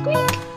squeak.